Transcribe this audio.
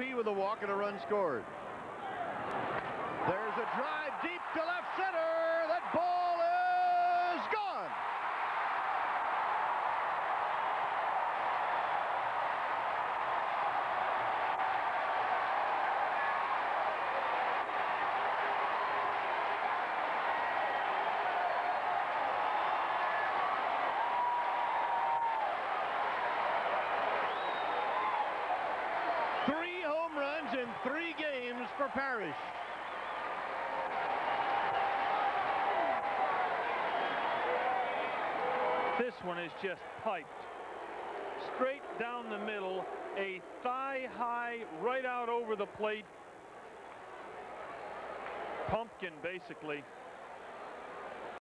With a walk and a run scored. Three games for Parrish. This one is just piped. Straight down the middle, a thigh high right out over the plate. Pumpkin, basically.